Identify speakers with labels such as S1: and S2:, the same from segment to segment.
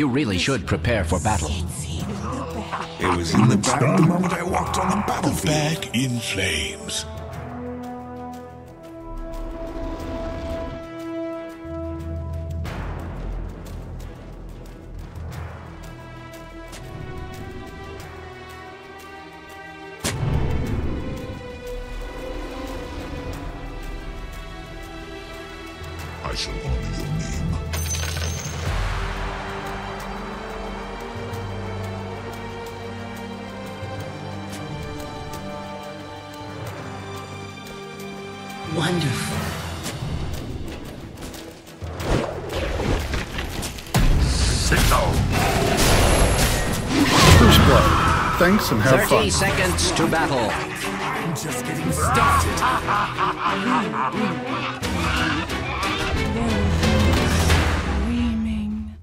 S1: You really should prepare for battle.
S2: It was in the bag the moment I walked on the battlefield.
S3: The Back in flames.
S4: Thanks and have
S1: 30
S4: fun.
S1: seconds to battle.
S5: Just getting started.
S6: Screaming.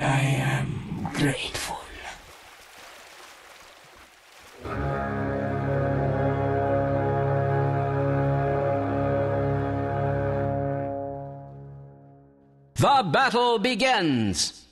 S5: I am grateful.
S1: The battle begins.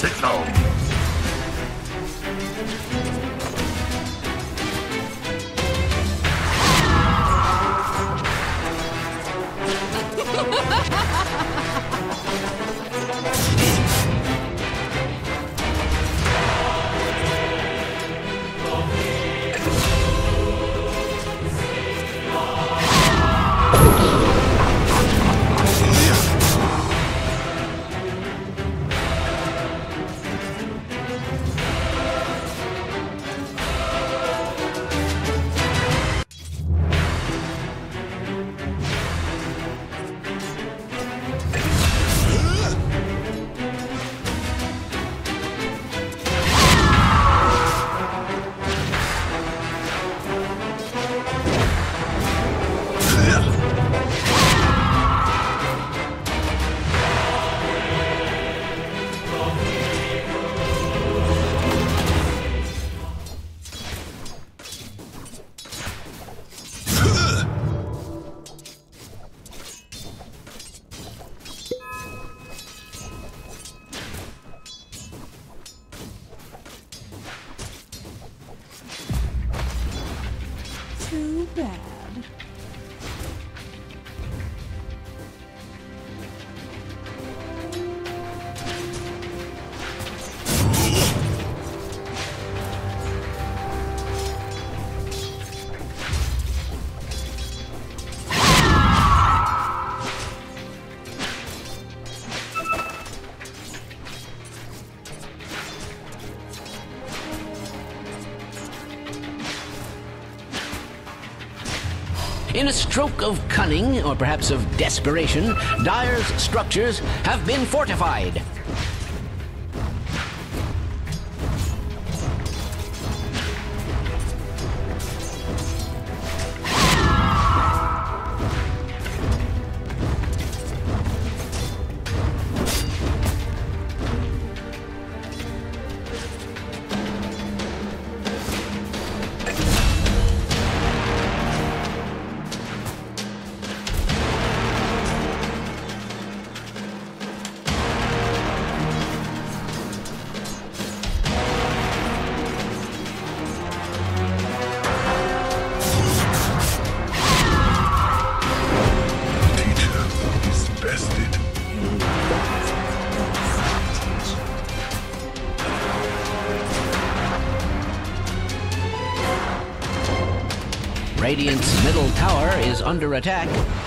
S6: Too
S1: In a stroke of cunning, or perhaps of desperation, Dire's structures have been fortified. Under attack.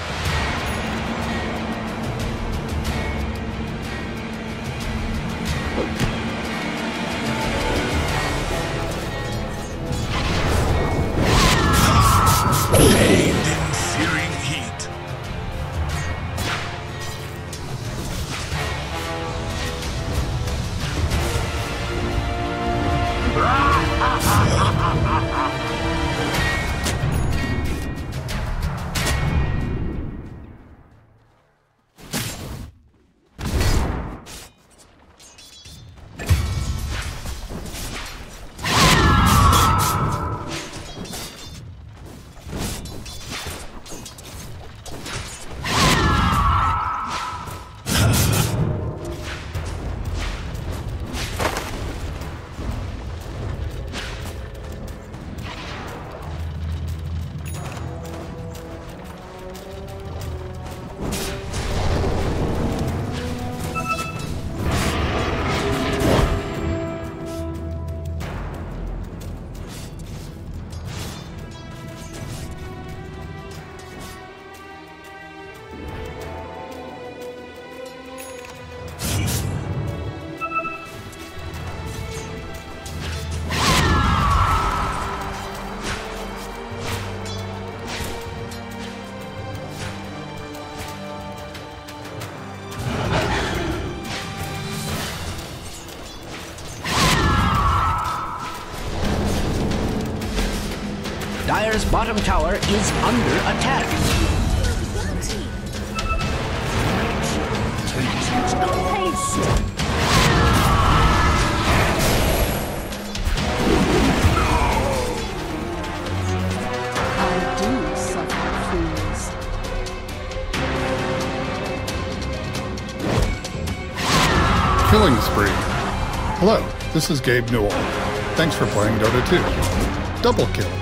S1: Dire's bottom tower is under attack.
S4: Killing spree. Hello, this is Gabe Newell. Thanks for playing Dota 2. Double kill.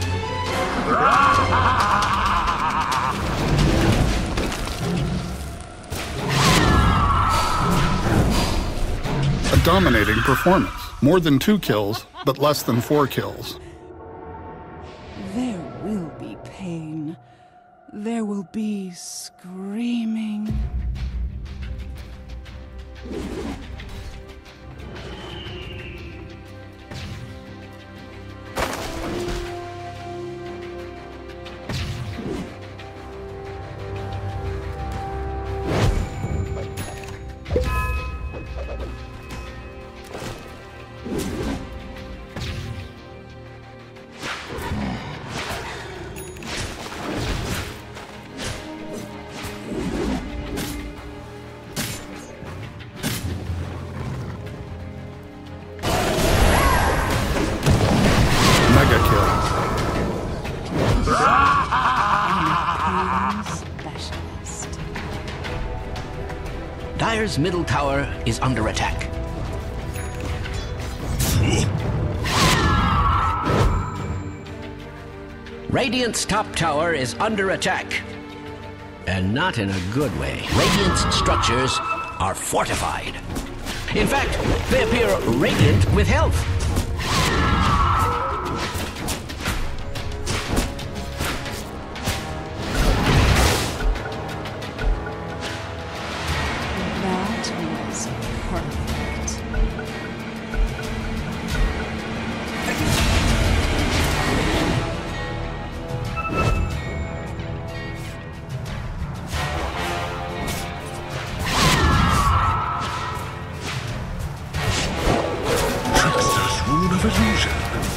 S4: Dominating performance. More than two kills, but less than four kills.
S1: Dire's middle tower is under attack. Radiant's top tower is under attack. And not in a good way. Radiant's structures are fortified. In fact, they appear radiant with health. convolution.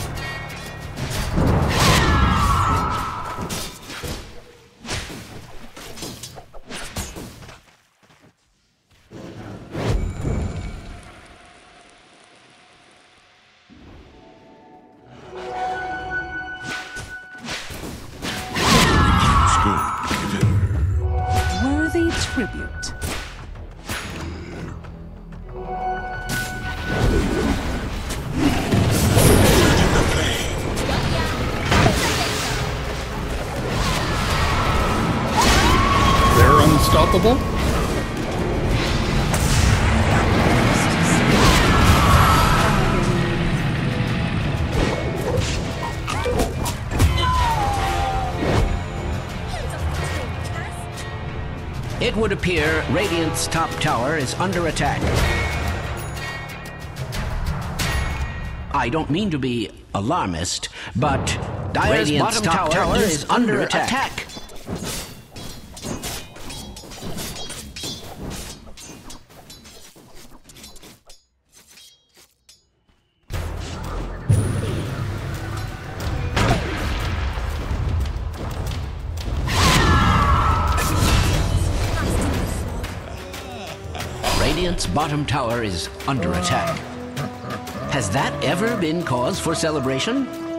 S1: Would appear Radiant's top tower is under attack. I don't mean to be alarmist, but Dire's
S7: Radiant's
S1: bottom
S7: top
S1: tower,
S7: tower
S1: is under attack.
S7: attack.
S1: Radiant's bottom tower is under attack. Has that ever been cause for celebration?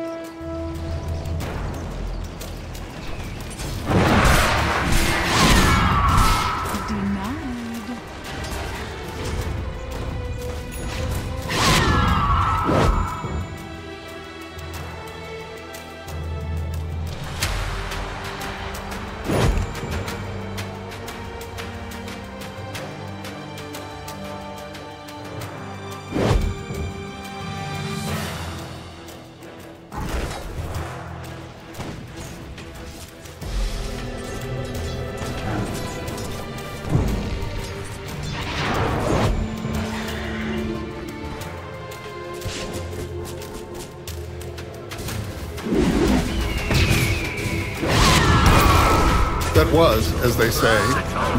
S4: That was, as they say,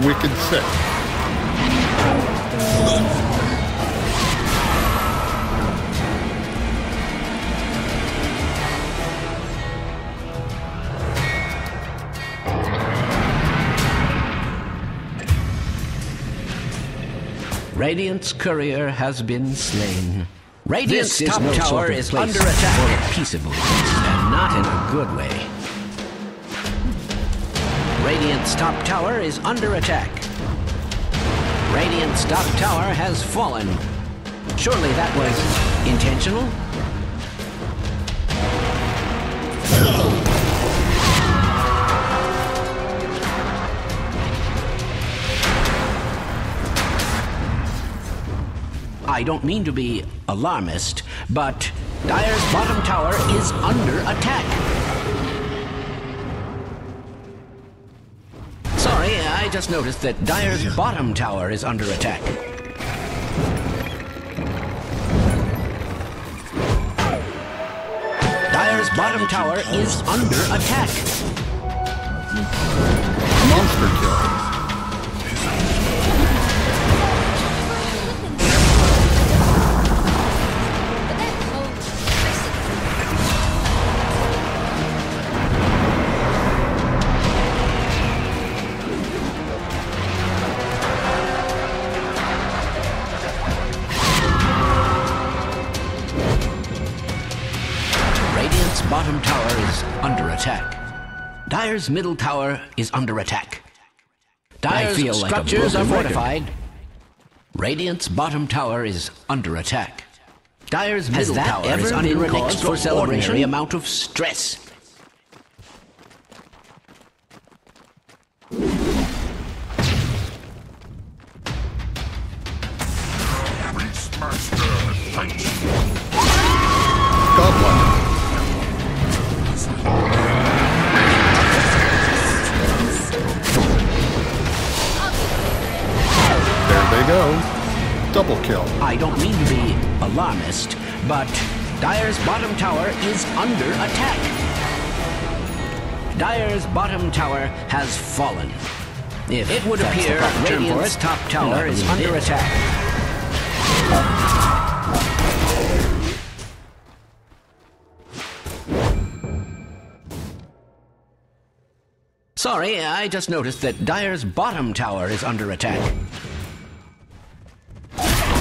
S4: wicked sick.
S1: Radiant's courier has been slain. Radiant's
S7: This is
S1: top
S7: no
S1: tower
S7: sort of
S1: is
S7: place
S1: under attack.
S7: for
S1: For peaceable and not in a good way. Radiant's top tower is under attack. Radiant's top tower has fallen. Surely that was intentional? I don't mean to be alarmist, but Dire's bottom tower is under attack. Just noticed that Dire's bottom tower is under attack. Dire's bottom tower is under attack.
S4: Monster kill.
S1: Dire's middle tower is under attack. Dire's
S7: feel like
S1: structures are
S7: broken record.
S1: fortified. Radiant's bottom tower is under attack. Dire's
S7: Has
S1: middle tower
S7: ever
S1: is under
S7: been
S1: an
S7: for
S1: extraordinary
S7: celebration?
S1: amount of stress.
S4: Double kill.
S1: I don't mean to be alarmist, but Dire's bottom tower is under attack. Dire's bottom tower has fallen.
S7: If
S1: It would
S7: that's
S1: appear
S7: proper term for
S1: Radiant's top tower is
S7: believe it
S1: under attack. Sorry, I just noticed that Dire's bottom tower is under attack.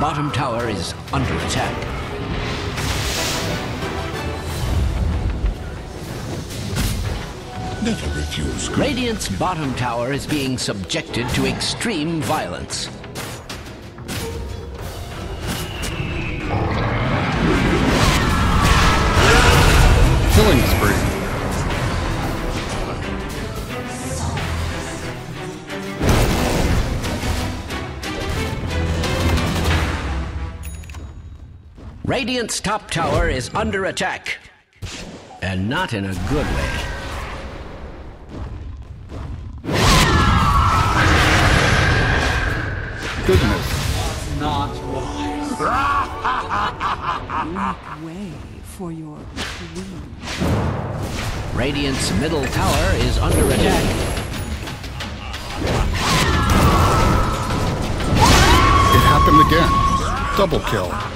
S1: Bottom tower is under attack.
S3: Never refuse.
S1: Radiant's bottom tower is being subjected to extreme violence. Radiant's top tower is under attack. And not in a good way.
S4: Goodness.
S5: Not wise.
S6: Way for your queen.
S1: Radiant's middle tower is under attack.
S4: It happened again. Double kill.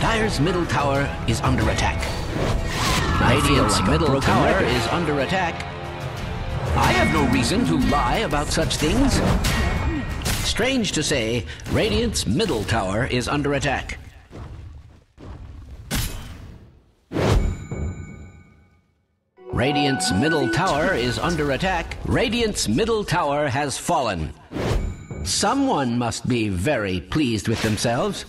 S1: Dire's middle tower is under attack. Radiant's middle tower is under attack. I have no reason to lie about such things. Strange to say, Radiant's middle tower is under attack. Radiant's middle tower is under attack. Radiant's middle tower has fallen. Someone must be very pleased with themselves.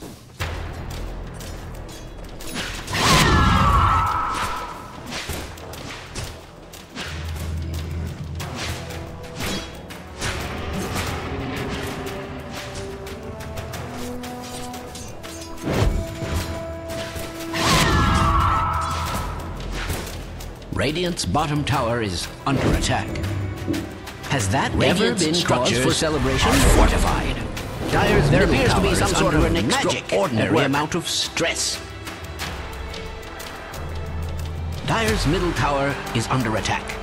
S1: Radiant's bottom tower is under attack. Has that ever been cause for celebration? Fortified. Dire's there appears to be some sort of an extraordinary amount of stress. Dire's middle tower is under attack.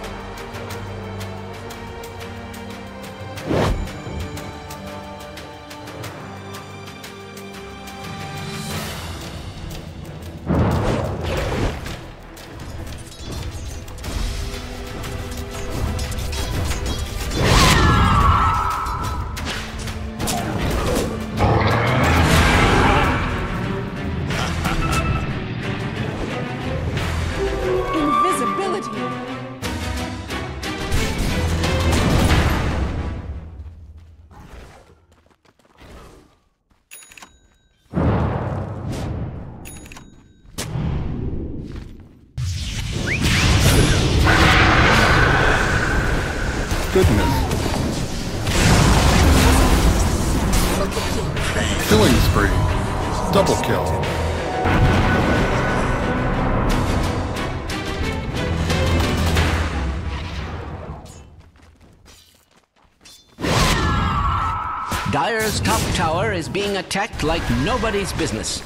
S1: Dire's top tower is being attacked like nobody's business.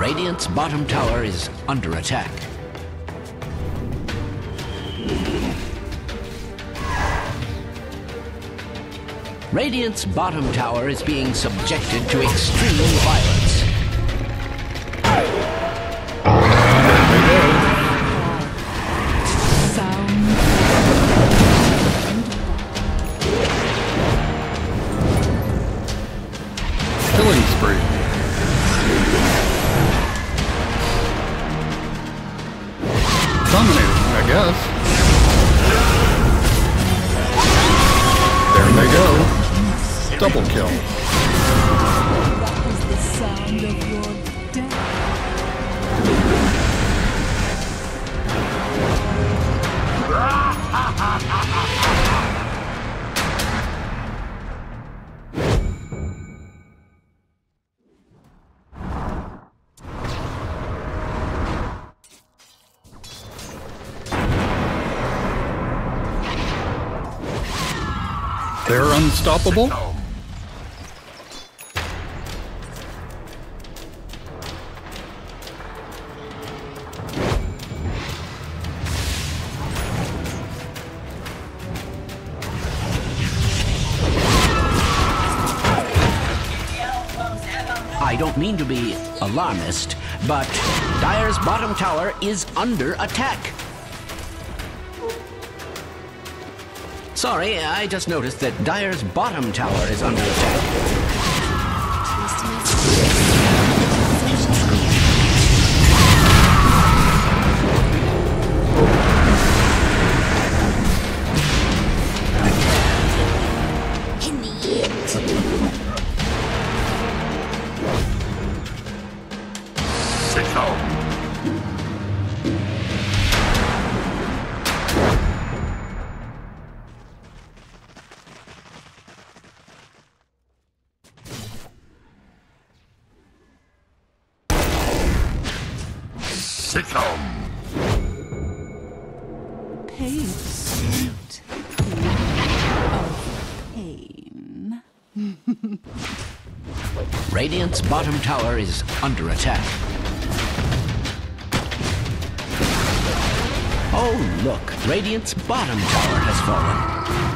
S1: Radiant's bottom tower is under attack. Radiant's bottom tower is being subjected to extreme violence.
S4: Unstoppable.
S1: I don't mean to be alarmist, but Dire's bottom tower is under attack. Sorry, I just noticed that Dire's bottom tower is under attack.
S6: Pain.
S1: Radiant's bottom tower is under attack. Oh, look, Radiant's bottom tower has fallen.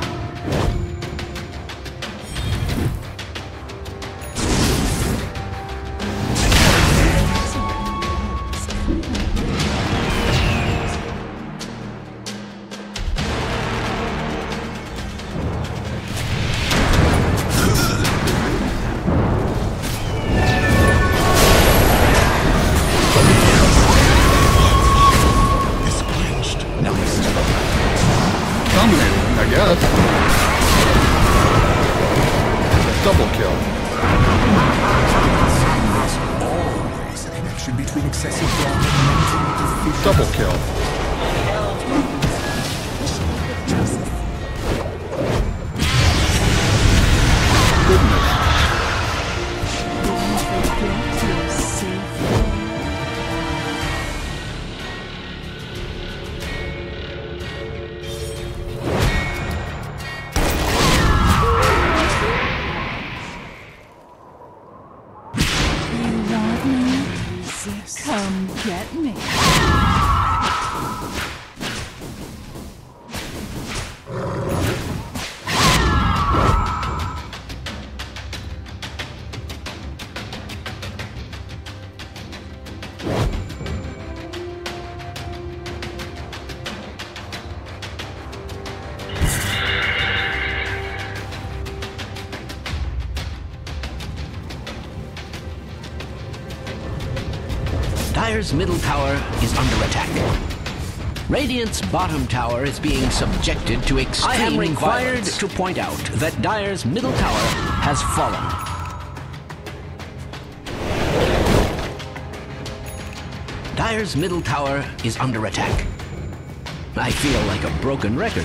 S1: Dire's middle tower is under attack. Radiant's bottom tower is being subjected to extreme I am required
S7: violence.
S1: to point out that Dire's middle tower has fallen. Dire's middle tower is under attack. I feel like a broken record.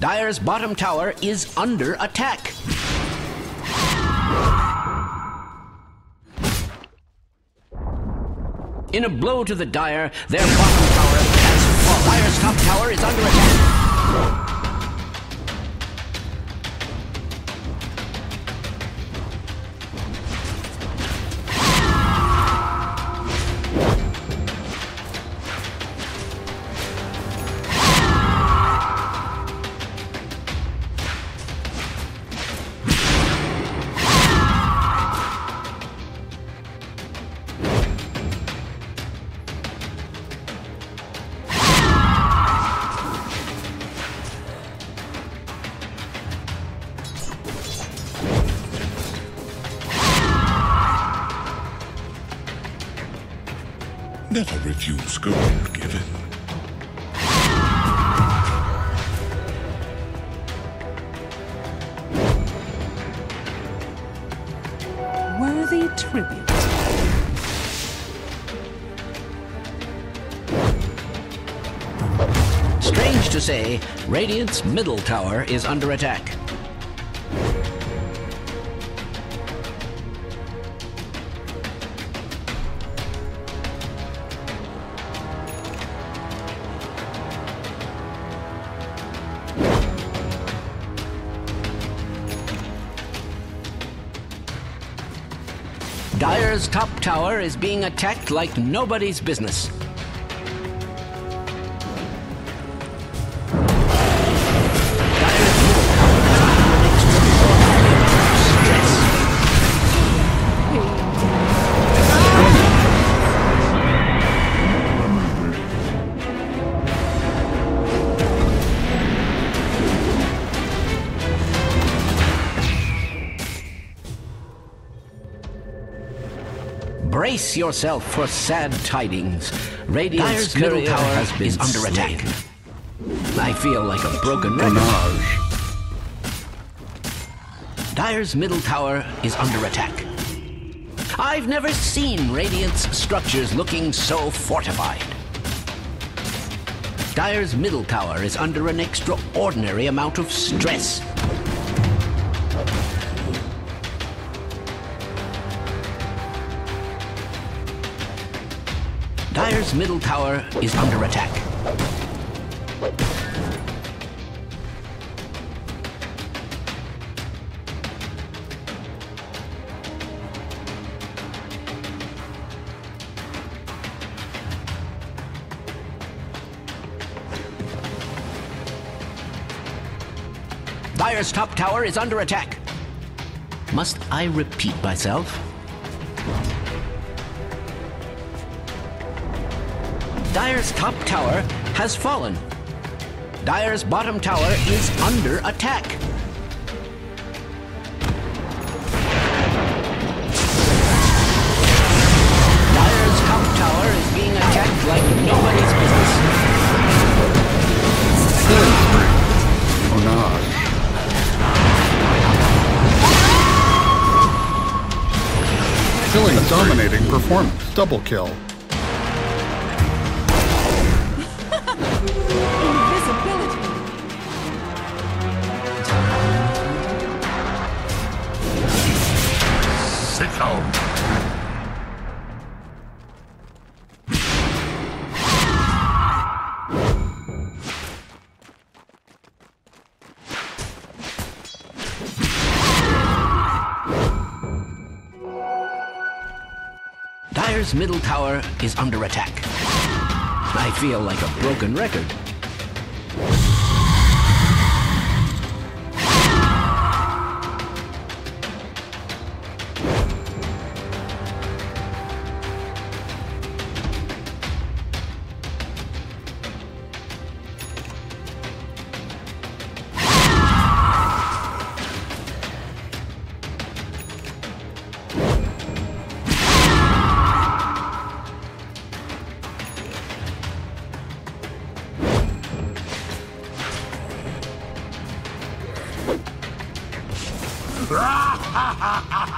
S1: Dire's bottom tower is under attack. In a blow to the Dire, their bottom tower has fallen. Dire's top tower is under attack.
S6: Worthy tribute.
S1: Strange to say, Radiant's middle tower is under attack. Tower is being attacked like nobody's business. Brace yourself for sad tidings. Radiant's middle tower
S7: has been
S1: is under attack. I feel like a broken record.
S4: Onage.
S1: Dire's middle tower is under attack. I've never seen Radiant's structures looking so fortified. Dire's middle tower is under an extraordinary amount of stress. Dire's middle tower is under attack. Dire's top tower is under attack. Must I repeat myself? Dire's top tower has fallen. Dire's bottom tower is under attack. Dire's top tower is being attacked like nobody's business.
S4: Oh, no. Killing dominating performance. Double kill.
S1: Dire's middle tower is under attack. I feel like a broken record.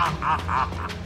S6: Ha ha ha
S4: ha!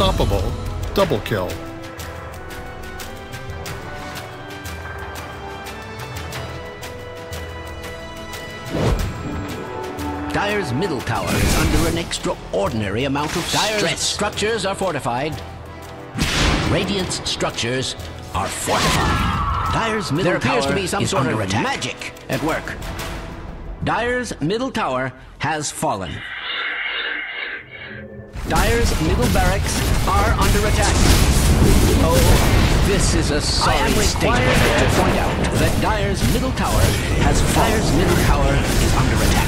S4: Unstoppable. Double kill.
S1: Dire's middle tower is under an extraordinary amount of Dire's stress. structures are fortified. Radiant's structures are fortified. Dire's middle
S7: There appears
S1: tower
S7: to be some
S1: is
S7: sort
S1: under
S7: of
S1: attack.
S7: magic
S1: at work. Dire's middle tower has fallen. Dire's middle barracks are under attack. Oh, this is a sorry statement to point out that Dire's middle tower has Dire's middle tower is under attack.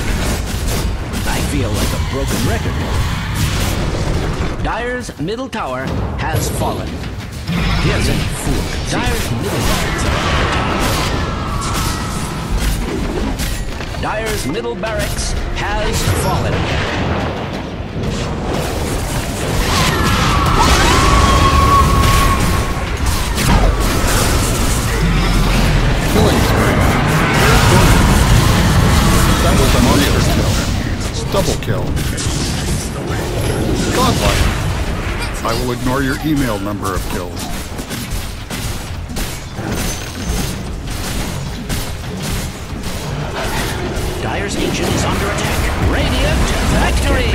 S1: I feel like a broken record. Dire's middle tower has fallen. A fool. Dire's middle barracks are under attack. Dire's middle barracks has fallen. killing spree. That was a monster kill.
S4: Double kill. Godlike. I will ignore your email number of kills.
S1: Dire's engine is under attack. Radiant victory!